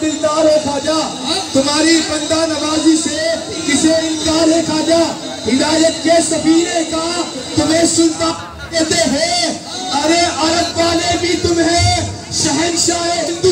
दिलदार है खाजा तुम्हारी बंदा नवाजी से किसे इनकार है खाजा हिदायत के सफीरे का तुम्हें सुल्तान कहते हैं। अरे अरब वाले भी तुम्हें शहनशाह हिंदू